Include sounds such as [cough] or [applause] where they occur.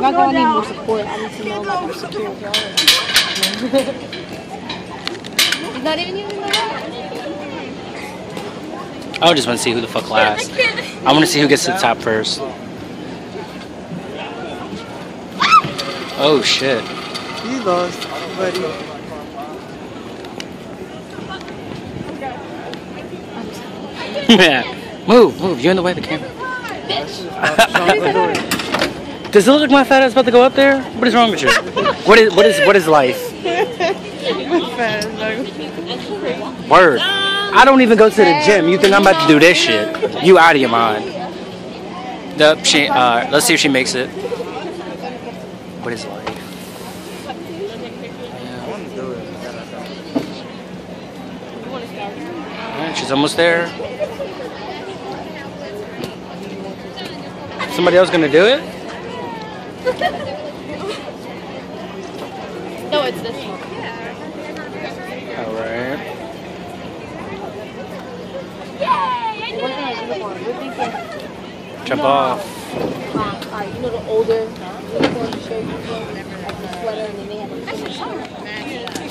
not gonna need more support. I need to know like I'm secure with y'all. He's not even using the rock. I just want to see who the fuck last. I want to see who gets to the top first. Oh shit. You lost, buddy. [laughs] yeah. Move, move. You're in the way of the camera. [laughs] Does it look like my fat ass about to go up there? What is wrong with you? What is what is what is life? Word. I don't even go to the gym. You think I'm about to do this shit? You out of your mind. Nope. She. Uh, let's see if she makes it. What is life? She's almost there. Somebody else gonna do it? [laughs] No, it's this one. Alright. What kind of uniform? We're Jump off. um, alright, you know the older uniform, shirt uniform, like the sweater, and then they have the finish.